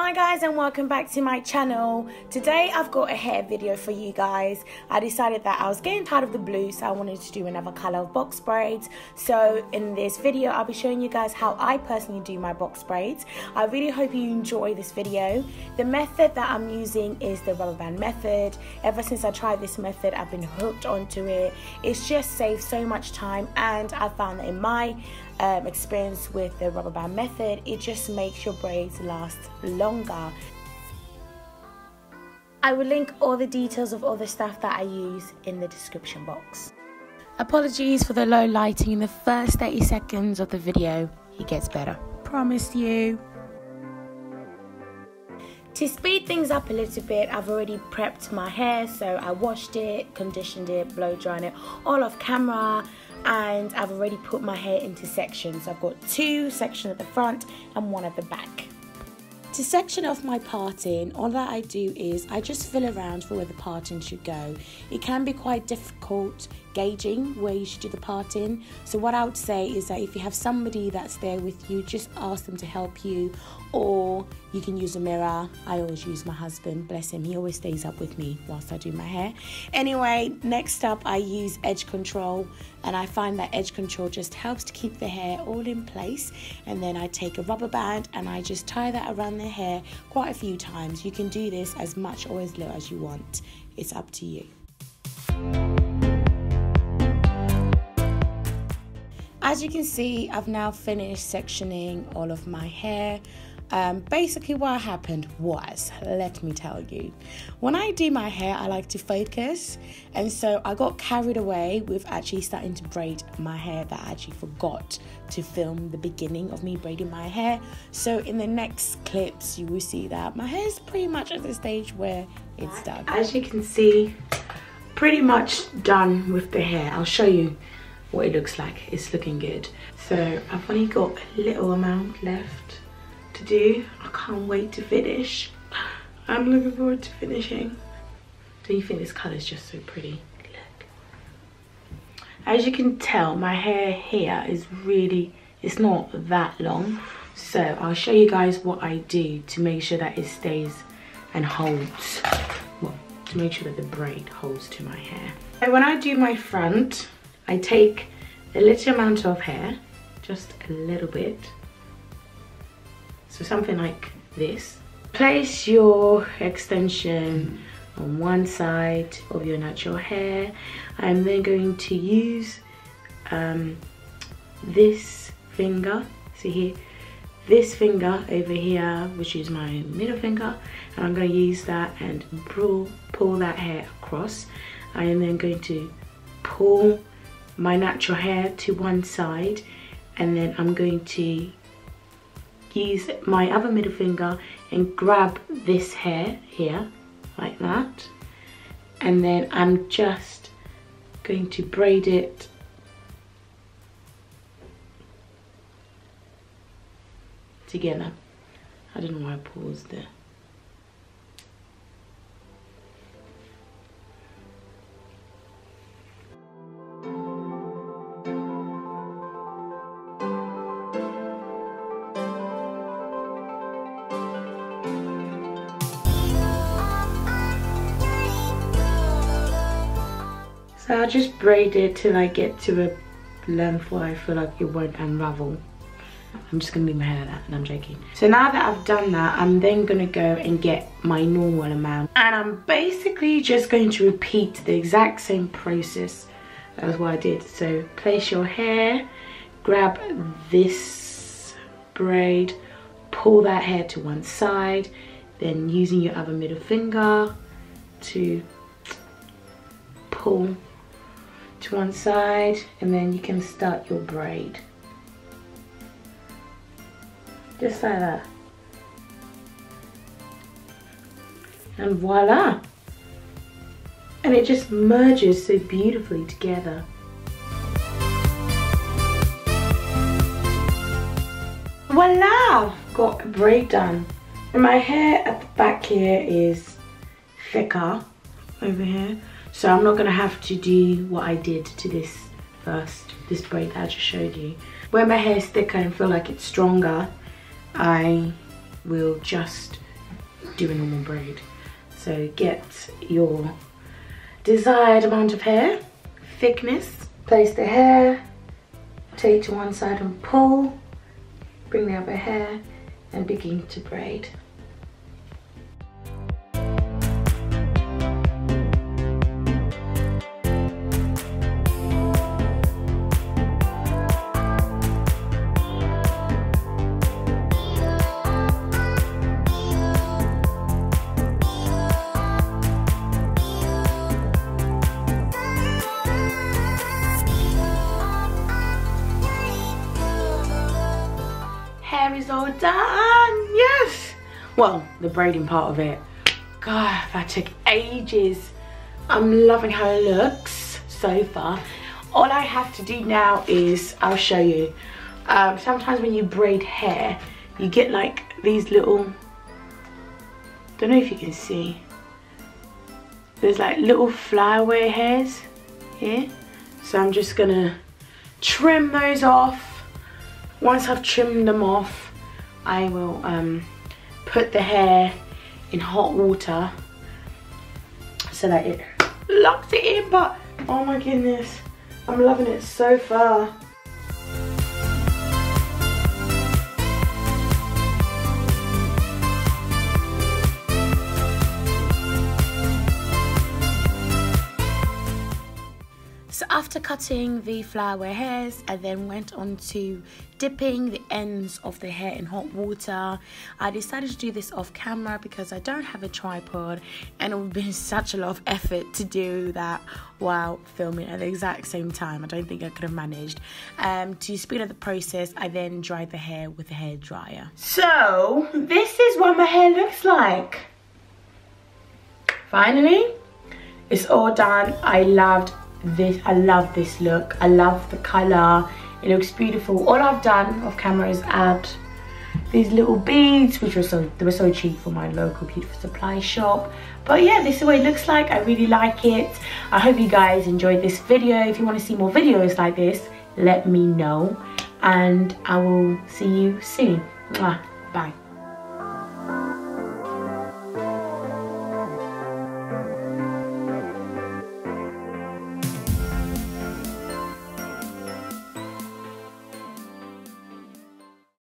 Hi guys and welcome back to my channel. Today I've got a hair video for you guys. I decided that I was getting tired of the blue so I wanted to do another color of box braids. So in this video I'll be showing you guys how I personally do my box braids. I really hope you enjoy this video. The method that I'm using is the rubber band method. Ever since I tried this method I've been hooked onto it. It's just saved so much time and I found that in my um, experience with the rubber band method, it just makes your braids last longer. I will link all the details of all the stuff that I use in the description box. Apologies for the low lighting in the first 30 seconds of the video. It gets better. Promise you. To speed things up a little bit, I've already prepped my hair, so I washed it, conditioned it, blow dried it, all off camera, and I've already put my hair into sections. I've got two sections at the front and one at the back. To section off my parting, all that I do is I just fill around for where the parting should go. It can be quite difficult gauging where you should do the parting. So what I would say is that if you have somebody that's there with you, just ask them to help you or you can use a mirror. I always use my husband, bless him, he always stays up with me whilst I do my hair. Anyway, next up I use edge control and I find that edge control just helps to keep the hair all in place and then I take a rubber band and I just tie that around the hair quite a few times. You can do this as much or as little as you want. It's up to you. As you can see, I've now finished sectioning all of my hair. Um, basically, what happened was, let me tell you, when I do my hair, I like to focus, and so I got carried away with actually starting to braid my hair that I actually forgot to film the beginning of me braiding my hair. So, in the next clips, you will see that my hair is pretty much at the stage where it's done. As you can see, pretty much done with the hair. I'll show you what it looks like it's looking good so I've only got a little amount left to do I can't wait to finish. I'm looking forward to finishing. Do you think this color is just so pretty? Look. As you can tell my hair here is really it's not that long. So I'll show you guys what I do to make sure that it stays and holds. Well to make sure that the braid holds to my hair. So when I do my front I take a little amount of hair, just a little bit. So something like this. Place your extension on one side of your natural hair. I'm then going to use um, this finger, see here, this finger over here, which is my middle finger, and I'm going to use that and pull, pull that hair across. I am then going to pull my natural hair to one side and then I'm going to use my other middle finger and grab this hair here like that. And then I'm just going to braid it. Together. I don't know why I paused there So I'll just braid it till I get to a length where I feel like it won't unravel. I'm just gonna leave my hair like that and I'm joking. So now that I've done that, I'm then gonna go and get my normal amount. And I'm basically just going to repeat the exact same process as what I did. So place your hair, grab this braid, pull that hair to one side, then using your other middle finger to pull to one side and then you can start your braid. Just like that. And voila! And it just merges so beautifully together. Voila! Got a braid done. And my hair at the back here is thicker over here. So I'm not gonna have to do what I did to this first, this braid that I just showed you. Where my hair is thicker and feel like it's stronger, I will just do a normal braid. So get your desired amount of hair, thickness, place the hair, take to one side and pull, bring the other hair and begin to braid. Is all done. Yes. Well, the braiding part of it. God, that took ages. I'm loving how it looks so far. All I have to do now is, I'll show you. Um, sometimes when you braid hair, you get like these little, don't know if you can see. There's like little flyaway hairs here. So I'm just gonna trim those off once I've trimmed them off, I will um, put the hair in hot water so that it locks it in. But oh my goodness, I'm loving it so far. After cutting the flyaway hairs, I then went on to dipping the ends of the hair in hot water. I decided to do this off camera because I don't have a tripod and it would be such a lot of effort to do that while filming at the exact same time. I don't think I could have managed. Um, to speed up the process, I then dried the hair with a hair dryer. So this is what my hair looks like. Finally, it's all done. I loved this i love this look. I love the color it looks beautiful. All i've done off camera is add these little beads which were so they were so cheap for my local beautiful supply shop. But yeah this is what it looks like. I really like it. I hope you guys enjoyed this video. If you want to see more videos like this let me know. And i will see you soon. Bye